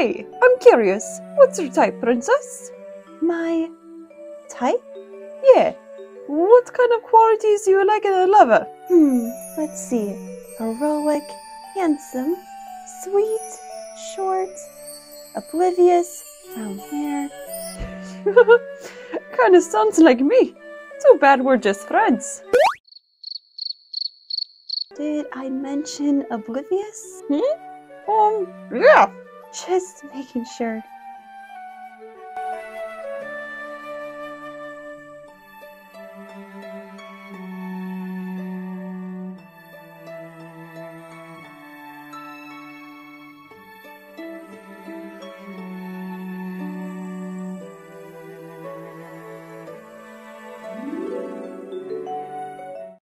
Hey, I'm curious. What's your type, princess? My type? Yeah. What kind of qualities do you like in a lover? Hmm, let's see. Heroic, handsome, sweet, short, oblivious, brown hair. Kinda sounds like me. Too bad we're just friends. Did I mention oblivious? Hmm? Um, yeah. Just making sure.